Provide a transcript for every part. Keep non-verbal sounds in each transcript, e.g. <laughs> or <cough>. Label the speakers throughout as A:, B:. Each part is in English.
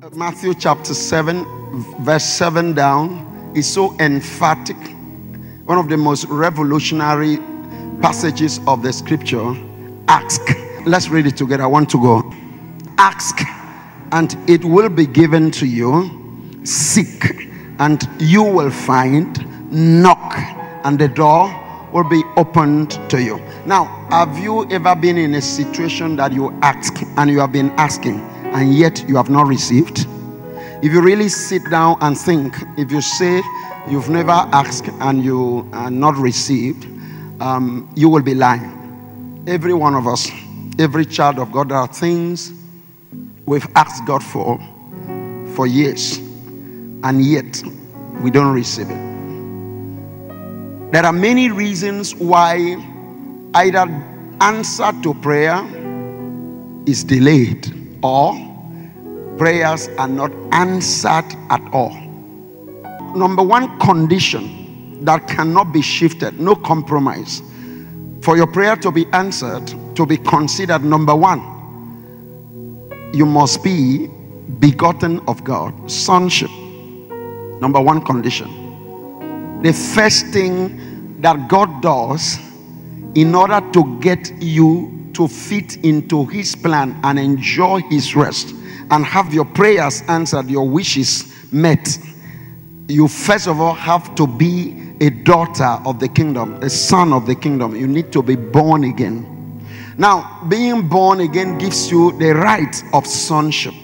A: Uh, Matthew chapter 7, verse 7 down is so emphatic. One of the most revolutionary passages of the scripture. Ask. Let's read it together. I want to go. Ask, and it will be given to you. Seek, and you will find. Knock, and the door will be opened to you. Now, have you ever been in a situation that you ask and you have been asking? And yet you have not received? If you really sit down and think, if you say you've never asked and you are not received, um, you will be lying. Every one of us, every child of God, there are things we've asked God for for years, and yet we don't receive it. There are many reasons why either answer to prayer is delayed or prayers are not answered at all. Number one condition that cannot be shifted, no compromise. For your prayer to be answered, to be considered, number one, you must be begotten of God, sonship. Number one condition. The first thing that God does in order to get you to fit into his plan and enjoy his rest and have your prayers answered, your wishes met, you first of all have to be a daughter of the kingdom, a son of the kingdom. You need to be born again. Now, being born again gives you the right of sonship.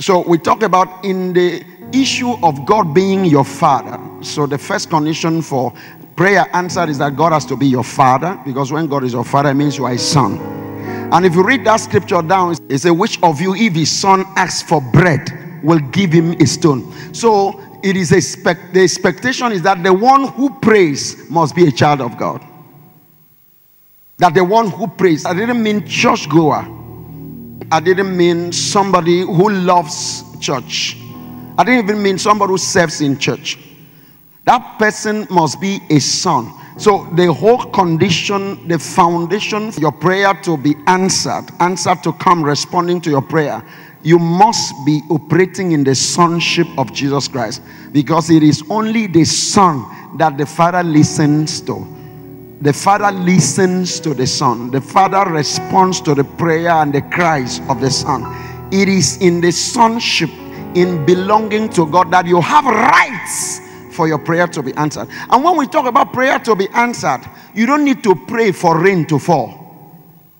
A: So, we talk about in the issue of God being your father. So, the first condition for prayer answered is that God has to be your father because when God is your father, it means you are his son. And if you read that scripture down, it says, Which of you, if his son asks for bread, will give him a stone? So it is a spec- the expectation is that the one who prays must be a child of God. That the one who prays, I didn't mean church goer. I didn't mean somebody who loves church. I didn't even mean somebody who serves in church. That person must be a son. So the whole condition, the foundation for your prayer to be answered, answer to come responding to your prayer, you must be operating in the sonship of Jesus Christ because it is only the son that the father listens to. The father listens to the son. The father responds to the prayer and the cries of the son. It is in the sonship, in belonging to God, that you have rights for your prayer to be answered. And when we talk about prayer to be answered, you don't need to pray for rain to fall.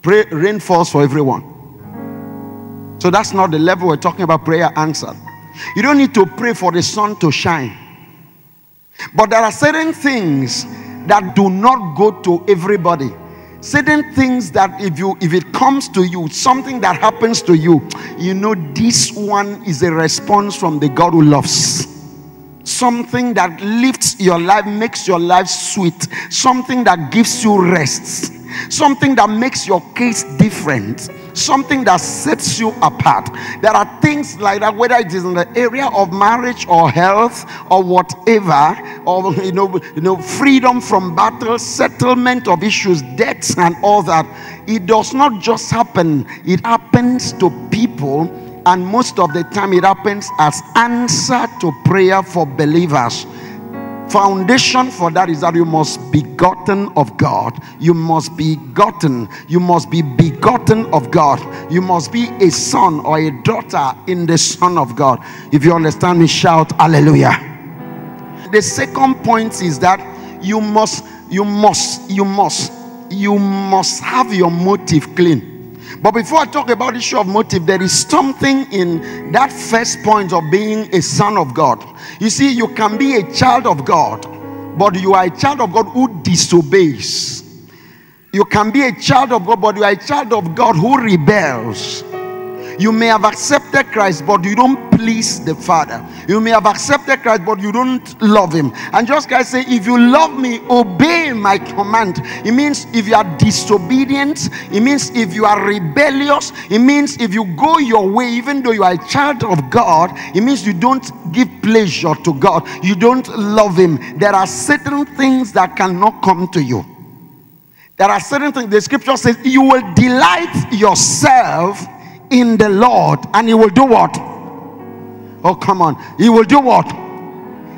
A: Pray, rain falls for everyone. So that's not the level we're talking about prayer answered. You don't need to pray for the sun to shine. But there are certain things that do not go to everybody. Certain things that if you if it comes to you, something that happens to you, you know this one is a response from the God who loves something that lifts your life, makes your life sweet, something that gives you rest, something that makes your case different, something that sets you apart. There are things like that, whether it is in the area of marriage or health or whatever, or you know, you know, freedom from battle, settlement of issues, debts, and all that. It does not just happen, it happens to people and most of the time it happens as answer to prayer for believers. Foundation for that is that you must be gotten of god. You must be gotten. you must be begotten of god. You must be a son or a daughter in the son of god. If you understand me shout hallelujah. The second point is that you must you must you must you must have your motive clean but before I talk about the issue of motive, there is something in that first point of being a son of God. You see, you can be a child of God, but you are a child of God who disobeys. You can be a child of God, but you are a child of God who rebels. You may have accepted Christ, but you don't please the Father. You may have accepted Christ, but you don't love Him. And Jesus say, if you love me, obey my command. It means if you are disobedient, it means if you are rebellious, it means if you go your way, even though you are a child of God, it means you don't give pleasure to God. You don't love Him. There are certain things that cannot come to you. There are certain things, the scripture says, you will delight yourself in the Lord. And he will do what? Oh, come on. He will do what?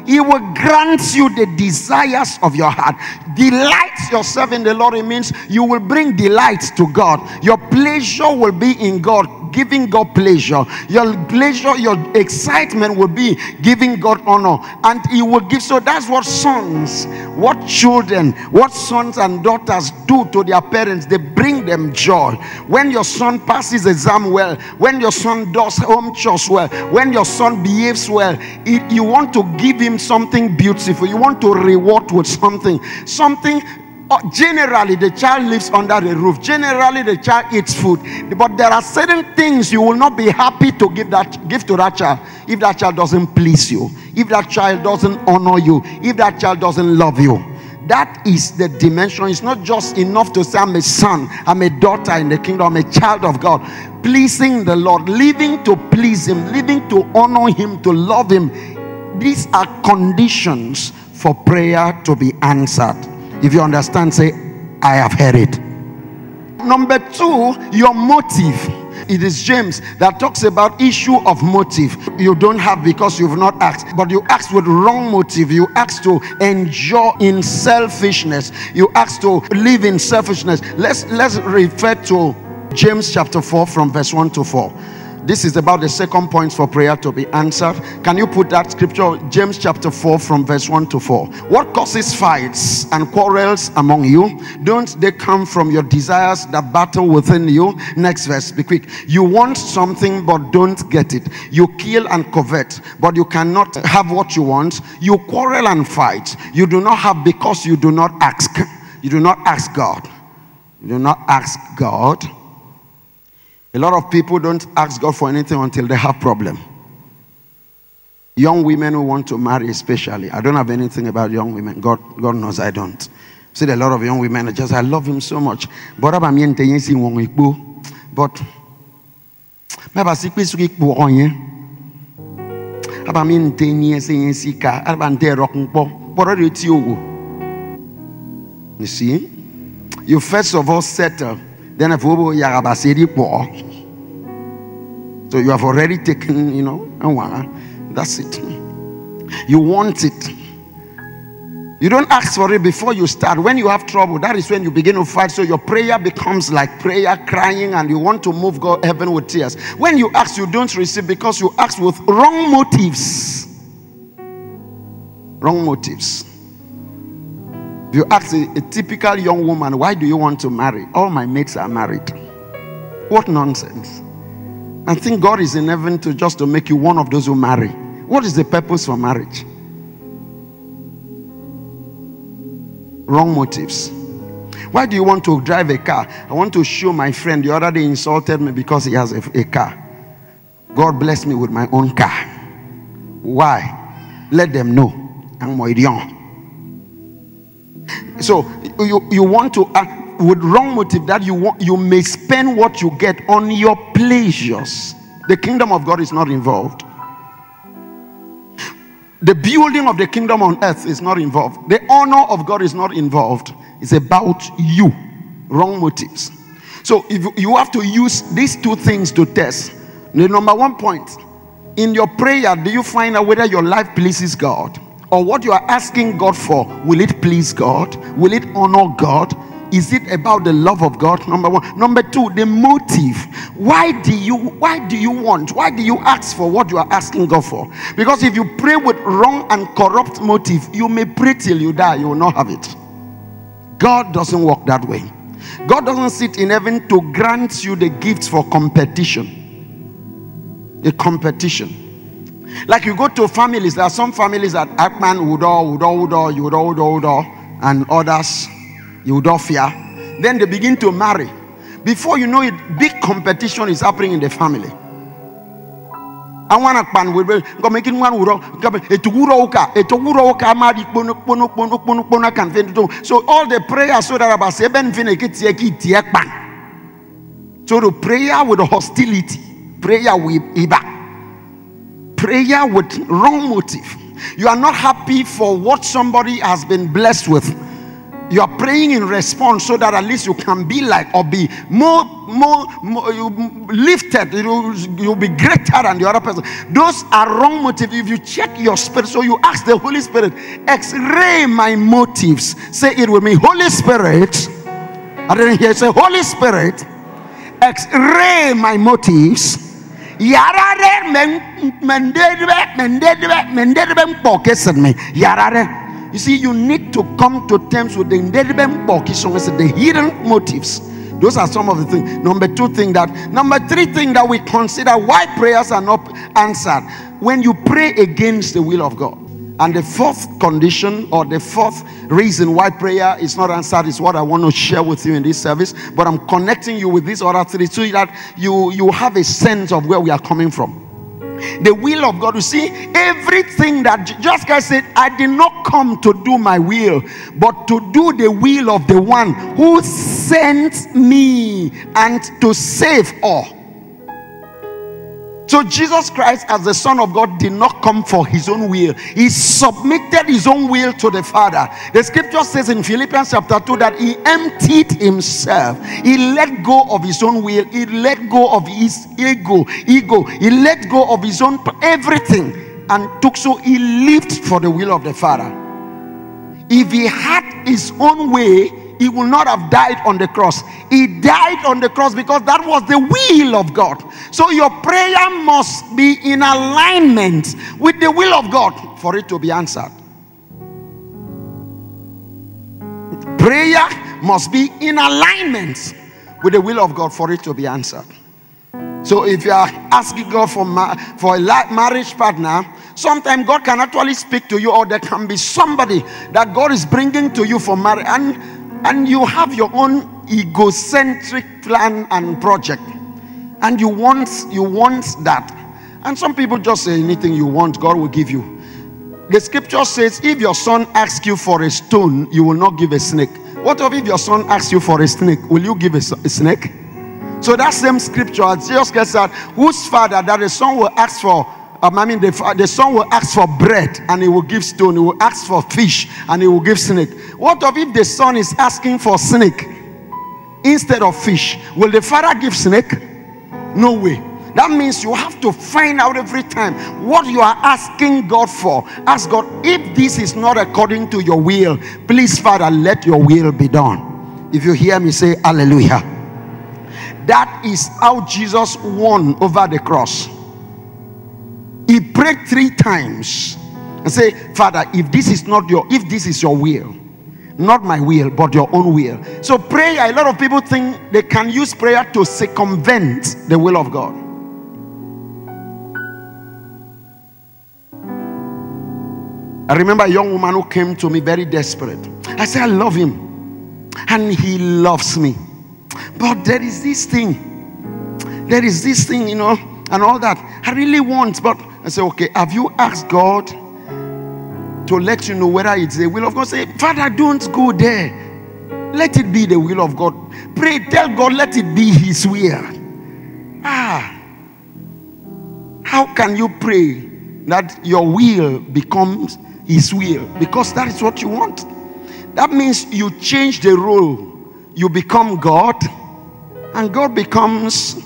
A: He will grant you the desires of your heart. Delight yourself in the Lord. It means you will bring delight to God. Your pleasure will be in God giving God pleasure. Your pleasure, your excitement will be giving God honor. And He will give. So that's what sons, what children, what sons and daughters do to their parents. They bring them joy. When your son passes exam well, when your son does home chores well, when your son behaves well, you want to give him something beautiful. You want to reward with something. Something uh, generally the child lives under the roof. Generally the child eats food. But there are certain things you will not be happy to give that give to that child if that child doesn't please you if that child doesn't honor you if that child doesn't love you. That is the dimension. It's not just enough to say i'm a son i'm a daughter in the kingdom i'm a child of god. Pleasing the lord living to please him living to honor him to love him these are conditions for prayer to be answered if you understand, say, I have heard it. Number two, your motive. It is James that talks about issue of motive. You don't have because you've not asked, but you asked with wrong motive. You asked to enjoy in selfishness. You asked to live in selfishness. Let's let's refer to James chapter 4 from verse 1 to 4. This is about the second point for prayer to be answered. Can you put that scripture, James chapter 4, from verse 1 to 4? What causes fights and quarrels among you? Don't they come from your desires that battle within you? Next verse, be quick. You want something but don't get it. You kill and covet, but you cannot have what you want. You quarrel and fight. You do not have because you do not ask. You do not ask God. You do not ask God a lot of people don't ask God for anything until they have problem. Young women who want to marry, especially. I don't have anything about young women. God, God knows I don't. See, a lot of young women just, I love him so much. But you see you first of all settle then if obo so you have already taken, you know, and that's it. You want it. You don't ask for it before you start. When you have trouble, that is when you begin to fight. So your prayer becomes like prayer, crying, and you want to move God heaven with tears. When you ask, you don't receive because you ask with wrong motives. Wrong motives. If you ask a, a typical young woman, why do you want to marry? All my mates are married. What nonsense. I think God is in heaven to just to make you one of those who marry. What is the purpose for marriage? Wrong motives. Why do you want to drive a car? I want to show my friend the other day insulted me because he has a, a car. God bless me with my own car. Why? Let them know I'm young. So you, you want to uh, with wrong motive that you want you may spend what you get on your pleasures. The kingdom of god is not involved. The building of the kingdom on earth is not involved. The honor of god is not involved. It's about you. Wrong motives. So if you have to use these two things to test. The number one point in your prayer do you find out whether your life pleases god? Or what you are asking god for will it please god? Will it honor god is it about the love of God? Number one. Number two, the motive. Why do you why do you want? Why do you ask for what you are asking God for? Because if you pray with wrong and corrupt motive, you may pray till you die, you will not have it. God doesn't work that way. God doesn't sit in heaven to grant you the gifts for competition. A competition. Like you go to families, there are some families that act Akman, Udo, Udo, Udo, Udo, Udo, Udo, and others Eudorphia. Then they begin to marry. Before you know it, big competition is happening in the family. I want to pan with go making one wuro etuguro uka etuguro uka mari pono pono pono pono pono kan so all the prayers so that about seven fine kitie kitie pan so the prayer with hostility prayer with iba prayer with wrong motive you are not happy for what somebody has been blessed with You are praying in response so that at least you can be like or be more, more, more lifted. You, you'll be greater than the other person. Those are wrong motives. If you check your spirit, so you ask the Holy Spirit, X-ray my motives. Say it with me, Holy Spirit. I didn't hear. Say, Holy Spirit, X-ray my motives. Yarare. You see, you need to come to terms with the the hidden motives. Those are some of the things. Number two thing that, number three thing that we consider why prayers are not answered. When you pray against the will of God. And the fourth condition or the fourth reason why prayer is not answered is what I want to share with you in this service. But I'm connecting you with these other three so that you, you have a sense of where we are coming from the will of God. You see, everything that Jesus said, I did not come to do my will, but to do the will of the one who sent me and to save all. So Jesus Christ, as the Son of God, did not come for his own will. He submitted his own will to the Father. The scripture says in Philippians chapter 2 that he emptied himself. He let go of his own will. He let go of his ego. Ego. He let go of his own everything and took so he lived for the will of the Father. If he had his own way, he would not have died on the cross. He died on the cross because that was the will of God. So your prayer must be in alignment with the will of God for it to be answered. Prayer must be in alignment with the will of God for it to be answered. So if you are asking God for, ma- for a marriage partner, sometimes God can actually speak to you, or there can be somebody that God is bringing to you for marriage. And and you have your own egocentric plan and project and you want you want that and some people just say anything you want god will give you the scripture says if your son asks you for a stone you will not give a snake what if your son asks you for a snake will you give a, a snake so that same scripture just gets that whose father that the son will ask for um, I mean, the, the son will ask for bread and he will give stone. He will ask for fish and he will give snake. What of if the son is asking for snake instead of fish? Will the father give snake? No way. That means you have to find out every time what you are asking God for. Ask God, if this is not according to your will, please, Father, let your will be done. If you hear me say, Hallelujah. That is how Jesus won over the cross. He prayed three times and say, Father, if this is not your, if this is your will, not my will, but your own will. So prayer, a lot of people think they can use prayer to circumvent the will of God. I remember a young woman who came to me very desperate. I said, I love him. And he loves me. But there is this thing. There is this thing, you know, and all that. I really want, but I say, okay, have you asked God to let you know whether it's the will of God? Say, Father, don't go there. Let it be the will of God. Pray, tell God, let it be His will. Ah, how can you pray that your will becomes His will? Because that is what you want. That means you change the role. You become God, and God becomes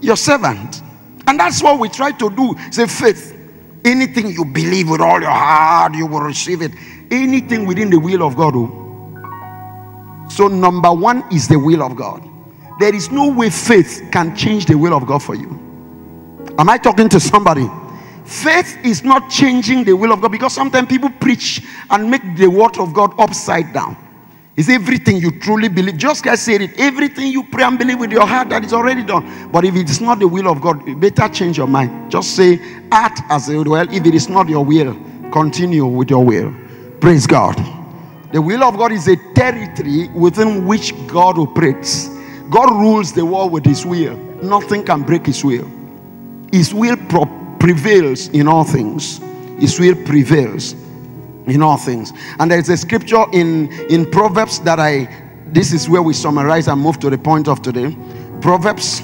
A: your servant. And that's what we try to do. Say faith. Anything you believe with all your heart, you will receive it. Anything within the will of God. Oh. So, number one is the will of God. There is no way faith can change the will of God for you. Am I talking to somebody? Faith is not changing the will of God because sometimes people preach and make the word of God upside down. It's everything you truly believe. Jesus said it. Everything you pray and believe with your heart that is already done. But if it is not the will of God, you better change your mind. Just say, act as it will. If it is not your will, continue with your will. Praise God. The will of God is a territory within which God operates. God rules the world with his will. Nothing can break his will. His will prevails in all things. His will prevails in all things. And there's a scripture in, in Proverbs that I, this is where we summarize and move to the point of today. Proverbs,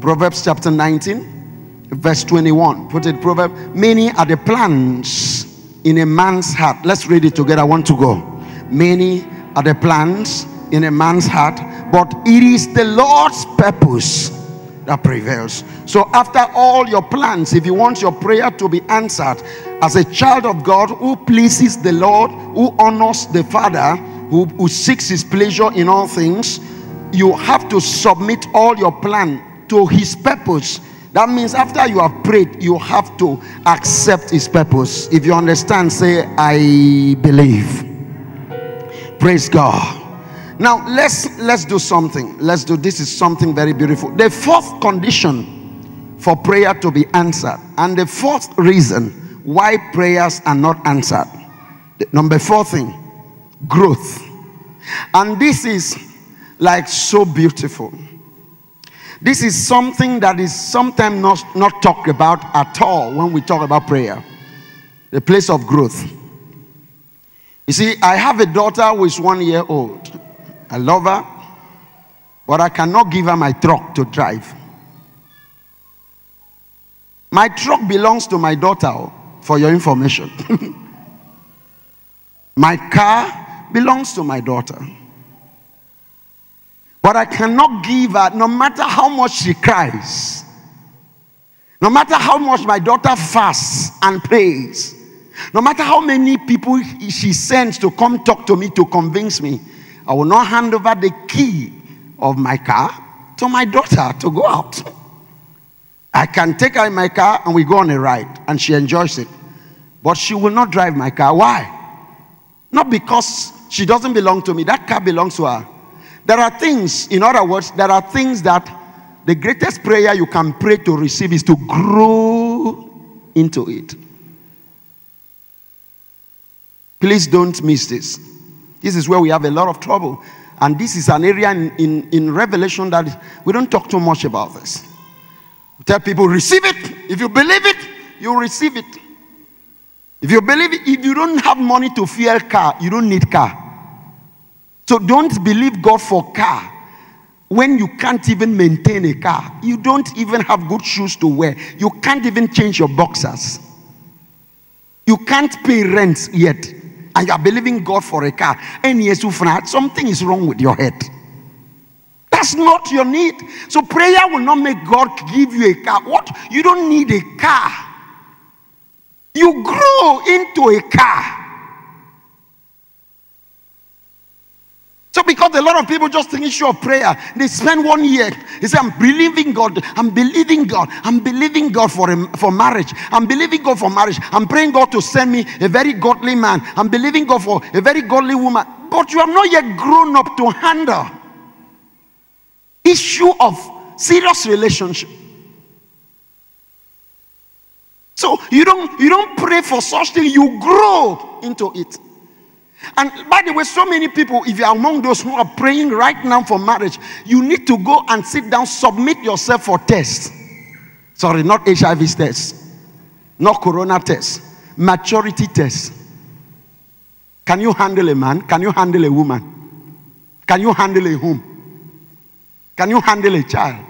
A: Proverbs chapter 19, verse 21. Put it, Proverb. Many are the plans in a man's heart. Let's read it together. I want to go. Many are the plans in a man's heart, but it is the Lord's purpose that prevails. So, after all your plans, if you want your prayer to be answered as a child of God who pleases the Lord, who honors the Father, who, who seeks his pleasure in all things, you have to submit all your plan to his purpose. That means after you have prayed, you have to accept his purpose. If you understand, say, I believe. Praise God. Now let's let's do something. Let's do this is something very beautiful. The fourth condition for prayer to be answered, and the fourth reason why prayers are not answered. The number four thing, growth. And this is like so beautiful. This is something that is sometimes not, not talked about at all when we talk about prayer. The place of growth. You see, I have a daughter who is one year old. I love her, but I cannot give her my truck to drive. My truck belongs to my daughter, oh, for your information. <laughs> my car belongs to my daughter. But I cannot give her, no matter how much she cries, no matter how much my daughter fasts and prays, no matter how many people she sends to come talk to me to convince me, I will not hand over the key of my car to my daughter to go out. I can take her in my car and we go on a ride and she enjoys it. But she will not drive my car. Why? Not because she doesn't belong to me, that car belongs to her. There are things, in other words, there are things that the greatest prayer you can pray to receive is to grow into it. Please don't miss this. This is where we have a lot of trouble. And this is an area in, in, in Revelation that we don't talk too much about this. Tell people, receive it. If you believe it, you receive it. If you believe it, if you don't have money to fuel car, you don't need car. So don't believe God for car when you can't even maintain a car. You don't even have good shoes to wear. You can't even change your boxers. You can't pay rent yet. And you are believing God for a car. And yes, something is wrong with your head. That's not your need. So prayer will not make God give you a car. What? You don't need a car. You grow into a car. So, because a lot of people just think issue of prayer, they spend one year. They say, I'm believing God. I'm believing God. I'm believing God for, a, for marriage. I'm believing God for marriage. I'm praying God to send me a very godly man. I'm believing God for a very godly woman. But you have not yet grown up to handle issue of serious relationship. So you don't you don't pray for such thing, you grow into it. And by the way, so many people, if you are among those who are praying right now for marriage, you need to go and sit down, submit yourself for tests. Sorry, not HIV tests, not corona tests, maturity tests. Can you handle a man? Can you handle a woman? Can you handle a home? Can you handle a child?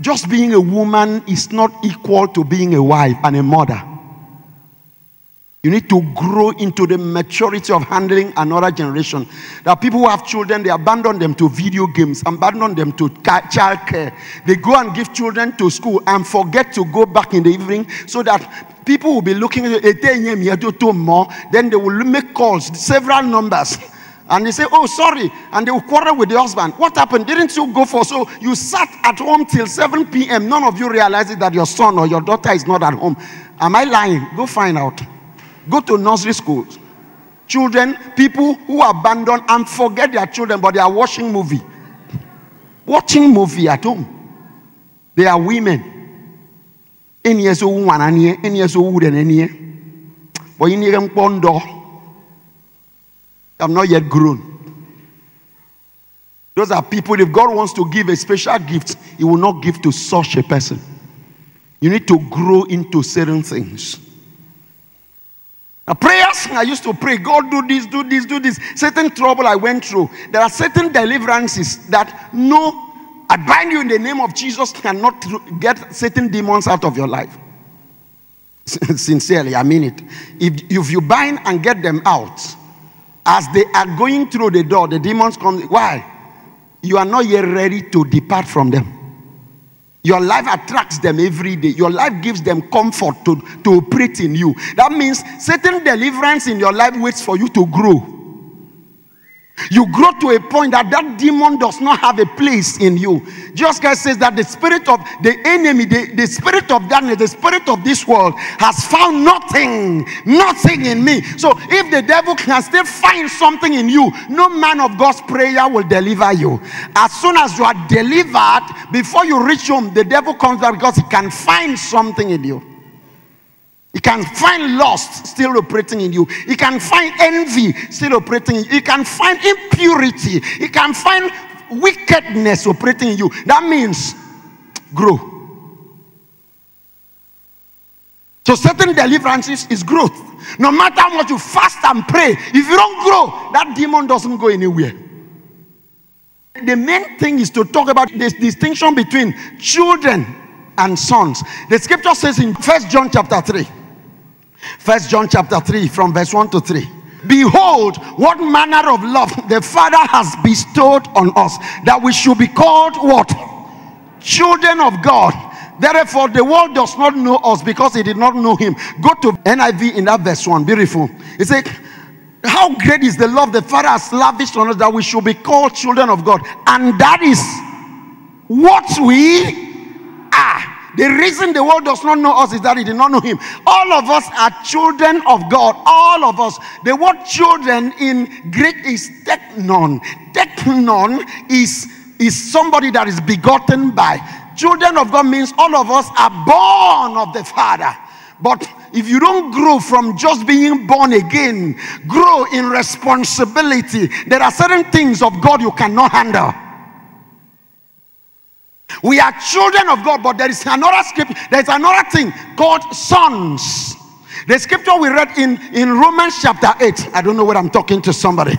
A: Just being a woman is not equal to being a wife and a mother. You need to grow into the maturity of handling another generation. There are people who have children, they abandon them to video games, abandon them to child care. They go and give children to school and forget to go back in the evening so that people will be looking at it, more. Then they will make calls, several numbers. <laughs> And they say, Oh, sorry. And they will quarrel with the husband. What happened? Didn't you go for so? You sat at home till 7 p.m. None of you realized that your son or your daughter is not at home. Am I lying? Go find out. Go to nursery schools. Children, people who abandon and forget their children, but they are watching movie. Watching movie at home. They are women. But you need them. I'm not yet grown. Those are people, if God wants to give a special gift, He will not give to such a person. You need to grow into certain things. Now, prayers, I used to pray, God, do this, do this, do this. Certain trouble I went through. There are certain deliverances that no, I bind you in the name of Jesus, cannot get certain demons out of your life. <laughs> Sincerely, I mean it. If, if you bind and get them out, As they are going through the door, the demons come. Why? You are not yet ready to depart from them. Your life attracts them every day. Your life gives them comfort to, to operate in you. That means certain deliverance in your life waits for you to grow. You grow to a point that that demon does not have a place in you. Jesus Christ says that the spirit of the enemy, the, the spirit of darkness, the spirit of this world has found nothing, nothing in me. So if the devil can still find something in you, no man of God's prayer will deliver you. As soon as you are delivered, before you reach home, the devil comes back because he can find something in you. You can find lust still operating in you. He can find envy still operating in you. You can find impurity. He can find wickedness operating in you. That means grow. So certain deliverances is growth. No matter how much you fast and pray, if you don't grow, that demon doesn't go anywhere. The main thing is to talk about this distinction between children and sons. The scripture says in First John chapter 3. First John chapter 3 from verse 1 to 3. Behold, what manner of love the Father has bestowed on us, that we should be called what? Children of God. Therefore, the world does not know us because it did not know him. Go to NIV in that verse 1. Beautiful. It says, How great is the love the Father has lavished on us that we should be called children of God. And that is what we are. The reason the world does not know us is that it did not know him. All of us are children of God. All of us. The word children in Greek is teknon. Teknon is, is somebody that is begotten by. Children of God means all of us are born of the Father. But if you don't grow from just being born again, grow in responsibility. There are certain things of God you cannot handle. We are children of God, but there is another script, there's another thing called sons. The scripture we read in, in Romans chapter 8. I don't know whether I'm talking to somebody.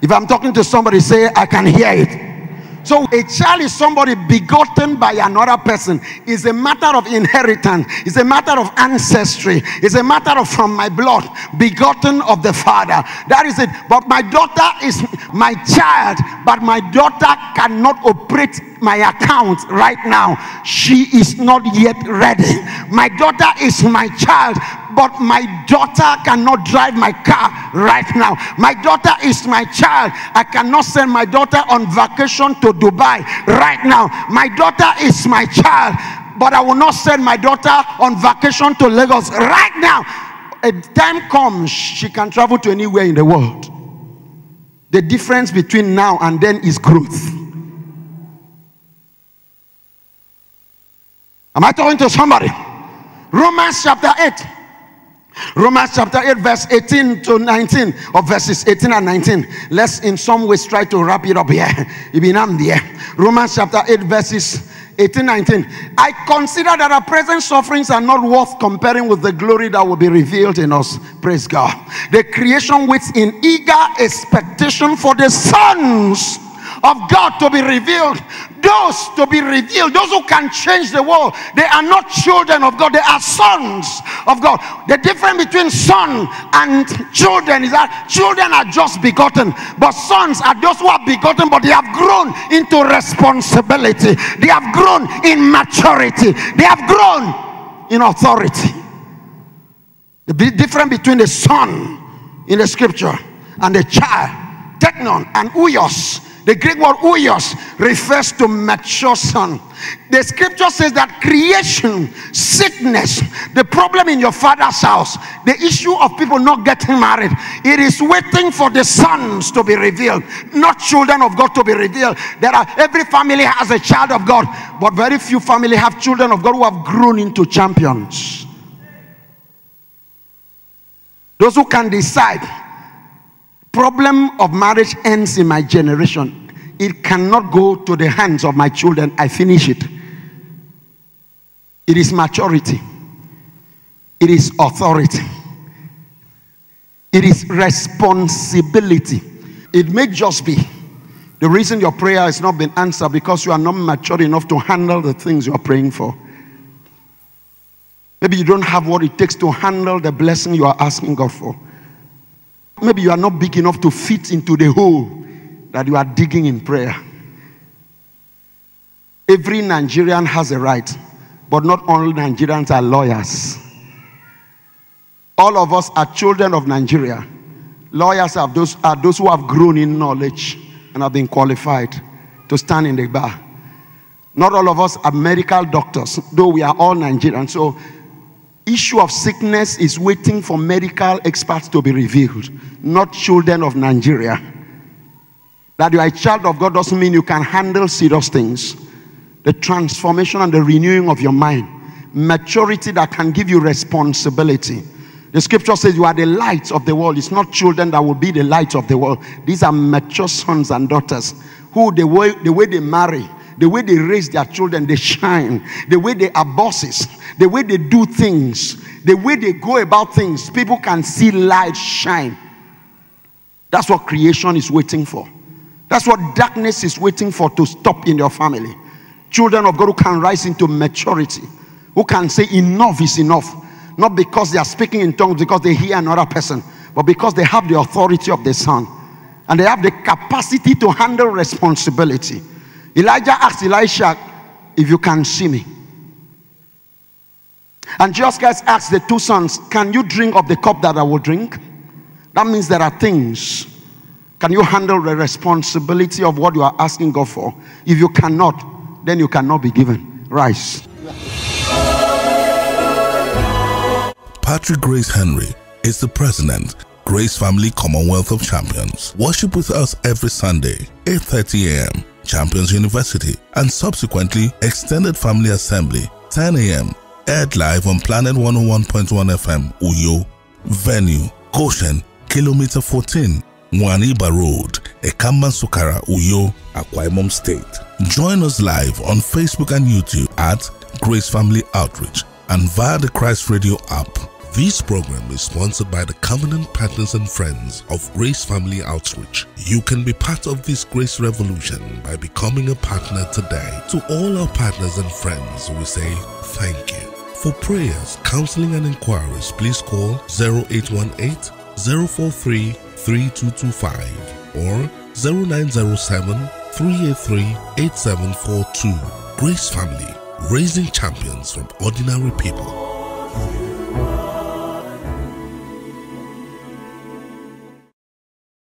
A: If I'm talking to somebody, say, I can hear it. So a child is somebody begotten by another person. It's a matter of inheritance. It's a matter of ancestry. It's a matter of from my blood, begotten of the Father. That is it. But my daughter is my child, but my daughter cannot operate my account right now. She is not yet ready. My daughter is my child, but my daughter cannot drive my car right now. My daughter is my child. I cannot send my daughter on vacation to Dubai right now. My daughter is my child, but I will not send my daughter on vacation to Lagos right now. A time comes, she can travel to anywhere in the world. The difference between now and then is growth. Am I talking to somebody? Romans chapter 8. Romans chapter 8, verse 18 to 19, or verses 18 and 19. Let's in some ways try to wrap it up here. <laughs> Romans chapter 8, verses 18 19. I consider that our present sufferings are not worth comparing with the glory that will be revealed in us. Praise God. The creation waits in eager expectation for the sons of God to be revealed. Those to be revealed, those who can change the world, they are not children of God, they are sons of God. The difference between son and children is that children are just begotten, but sons are those who are begotten, but they have grown into responsibility, they have grown in maturity, they have grown in authority. The difference between the son in the scripture and the child, teknon and huios the Greek word huios refers to mature son. The scripture says that creation, sickness, the problem in your father's house, the issue of people not getting married, it is waiting for the sons to be revealed, not children of God to be revealed. There are every family has a child of God, but very few family have children of God who have grown into champions. Those who can decide problem of marriage ends in my generation. It cannot go to the hands of my children. I finish it. It is maturity. It is authority. It is responsibility. It may just be the reason your prayer has not been answered because you are not mature enough to handle the things you are praying for. Maybe you don't have what it takes to handle the blessing you are asking God for. Maybe you are not big enough to fit into the hole that you are digging in prayer. Every Nigerian has a right, but not all Nigerians are lawyers. All of us are children of Nigeria. Lawyers are those, are those who have grown in knowledge and have been qualified to stand in the bar. Not all of us are medical doctors, though we are all Nigerians. So, issue of sickness is waiting for medical experts to be revealed, not children of Nigeria. That you are a child of God doesn't mean you can handle serious things. The transformation and the renewing of your mind, maturity that can give you responsibility. The scripture says you are the light of the world. It's not children that will be the light of the world. These are mature sons and daughters who the way, the way they marry, the way they raise their children, they shine. The way they are bosses, the way they do things, the way they go about things, people can see light shine. That's what creation is waiting for. That's what darkness is waiting for to stop in your family. Children of God who can rise into maturity, who can say, Enough is enough. Not because they are speaking in tongues, because they hear another person, but because they have the authority of the Son and they have the capacity to handle responsibility. Elijah asked Elisha, If you can see me. And Jesus Christ asked the two sons, Can you drink of the cup that I will drink? That means there are things. Can you handle the responsibility of what you are asking God for? If you cannot, then you cannot be given. Rise.
B: Patrick Grace Henry is the president Grace Family Commonwealth of Champions. Worship with us every Sunday, 8:30 a.m. Champions University, and subsequently Extended Family Assembly, 10 a.m. Aired live on Planet 101.1 FM, Uyo. Venue, Goshen, Kilometer 14, Nwaniba Road, Ekamba Sukara, Uyo, Akwa State. Join us live on Facebook and YouTube at Grace Family Outreach and via the Christ Radio app. This program is sponsored by the Covenant Partners and Friends of Grace Family Outreach. You can be part of this grace revolution by becoming a partner today. To all our partners and friends, we say thank you. For prayers, counseling, and inquiries, please call 0818 043 3225 or 0907 383 8742. Grace Family, raising champions from ordinary people.